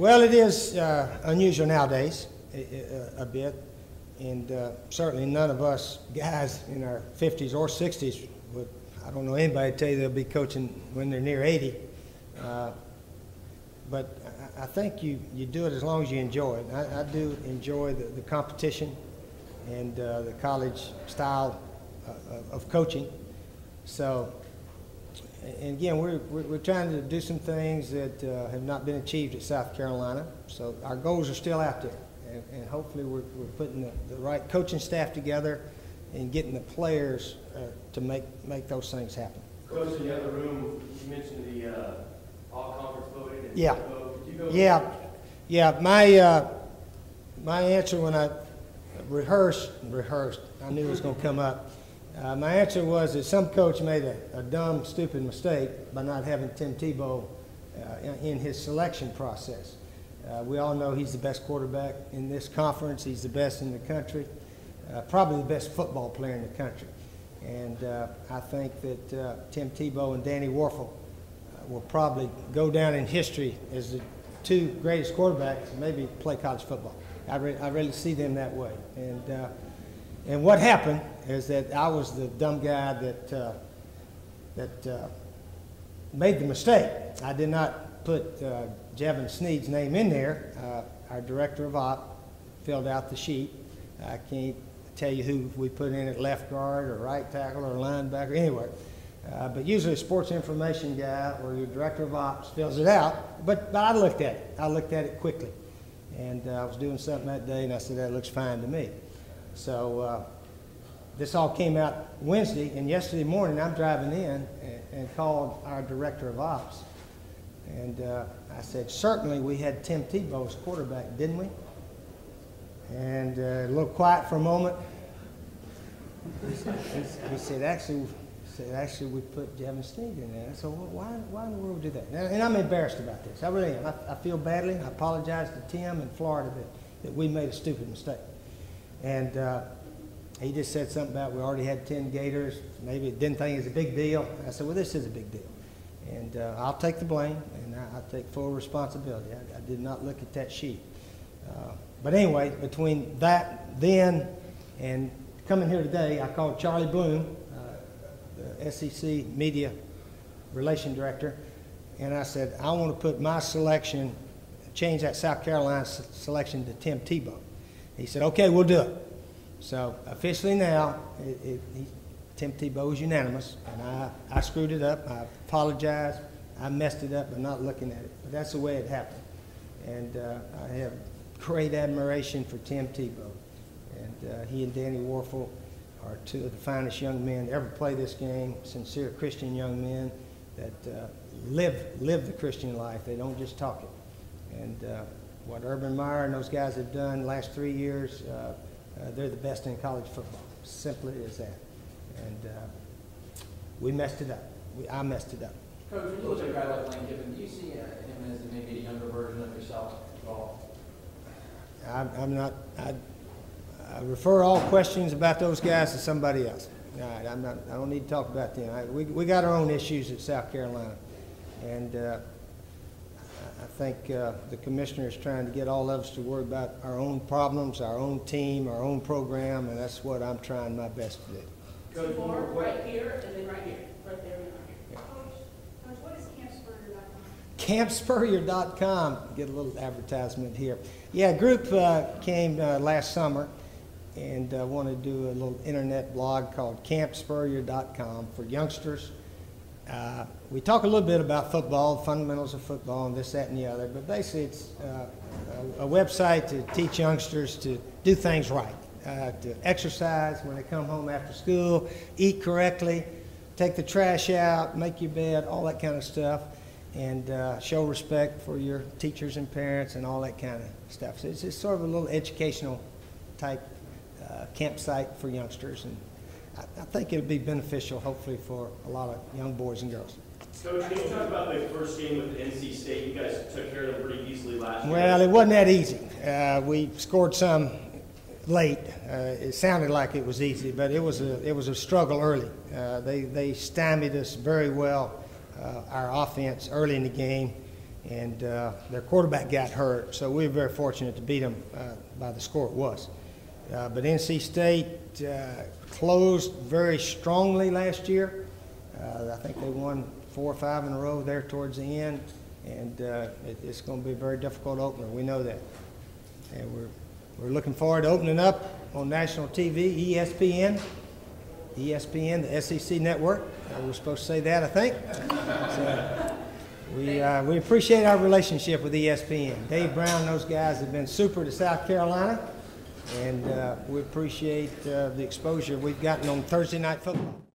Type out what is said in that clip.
Well, it is uh, unusual nowadays, a, a, a bit, and uh, certainly none of us guys in our 50s or 60s would. I don't know anybody tell you they'll be coaching when they're near 80. Uh, but I, I think you, you do it as long as you enjoy it. I, I do enjoy the, the competition and uh, the college style uh, of coaching. So and again, we're, we're, trying to do some things that uh, have not been achieved at South Carolina. So our goals are still out there. And, and hopefully we're, we're putting the, the, right coaching staff together and getting the players uh, to make, make those things happen. Coach, in the other room, you mentioned the uh, all-conference voting. Yeah. Yeah. Yeah. My, uh, my answer when I rehearsed, rehearsed, I knew it was going to come up uh, my answer was that some coach made a, a, dumb, stupid mistake by not having Tim Tebow uh, in, his selection process. Uh, we all know he's the best quarterback in this conference. He's the best in the country, uh, probably the best football player in the country. And uh, I think that uh, Tim Tebow and Danny Wuerffel will probably go down in history as the two greatest quarterbacks, maybe play college football. I, re I really see them that way. And and what happened is that I was the dumb guy that, uh, that uh, made the mistake. I did not put uh, Jevan Snead's name in there. Uh, our director of op filled out the sheet. I can't tell you who we put in at left guard or right tackle or linebacker, anywhere. Uh, but usually a sports information guy or your director of ops fills it out. But, but I looked at it. I looked at it quickly. And uh, I was doing something that day and I said, that looks fine to me. So uh, this all came out Wednesday, and yesterday morning I'm driving in and, and called our director of ops. And uh, I said, certainly we had Tim Tebow as quarterback, didn't we? And uh, a little quiet for a moment. He said, actually, said, actually we put Jevan Snead in there. So why, why in the world do that? And I'm embarrassed about this. I really am. I, I feel badly. I apologize to Tim and Florida that, that we made a stupid mistake. And uh, he just said something about we already had 10 Gators. Maybe it didn't think it was a big deal. I said, well, this is a big deal. And uh, I'll take the blame, and I, take full responsibility. I, I, did not look at that sheet. Uh, but anyway, between that then and coming here today, I called Charlie Bloom, uh, the SEC Media Relation Director, and I said, I want to put my selection, change that South Carolina selection to Tim Tebow. He said, okay, we'll do it. So officially now, it, it, he, Tim Tebow is unanimous, and I, I screwed it up. I apologize. I messed it up by not looking at it. But that's the way it happened. And uh, I have great admiration for Tim Tebow. And uh, he and Danny Wuerffel are two of the finest young men to ever play this game, sincere Christian young men that uh, live, live the Christian life. They don't just talk it. And uh, what Urban Meyer and those guys have done the last three years, uh, uh, they're the best in college football. Simply as that. And uh, we messed it up. We, I messed it up. Coach, when you look at a guy like Lane Kiffin, do you see uh, him as maybe a younger version of yourself at all? I'm, I'm not. I, I, refer all questions about those guys to somebody else. All right, I'm not, I don't need to talk about them. I, we, we got our own issues at South Carolina. And uh, I think uh, the commissioner is trying to get all of us to worry about our own problems, our own team, our own program, and that's what I'm trying my best to do. Coach, Four, right here, and then right here, right there, and right here. Coach, what is campspurrier.com? Campspurrier.com. Get a little advertisement here. Yeah, a group uh, came uh, last summer and uh, wanted to do a little internet blog called campspurrier.com for youngsters uh, we talk a little bit about football, fundamentals of football, and this, that, and the other, but basically it's uh, a, a, website to teach youngsters to do things right, uh, to exercise when they come home after school, eat correctly, take the trash out, make your bed, all that kind of stuff, and uh, show respect for your teachers and parents and all that kind of stuff. So it's, it's sort of a little educational type uh, campsite for youngsters. and I, think it would be beneficial, hopefully, for a lot of young boys and girls. Coach, can you talk about the first game with NC State? You guys took care of them pretty easily last year. Well, it wasn't that easy. Uh, we scored some late. Uh, it sounded like it was easy, but it was a it was a struggle early. Uh, they they stymied us very well, uh, our offense early in the game, and uh, their quarterback got hurt, so we were very fortunate to beat them uh, by the score it was. Uh, But NC State uh, closed very strongly last year. Uh, I think they won four or five in a row there towards the end, and uh, it- it's going to be a very difficult opener. We know that. And we're, we're looking forward to opening up on national TV, ESPN, ESPN, the SEC network. We're supposed to say that, I think. So, we, uh, we appreciate our relationship with ESPN. Dave Brown those guys have been super to South Carolina, and uh, we appreciate uh, the exposure we've gotten on Thursday Night Football.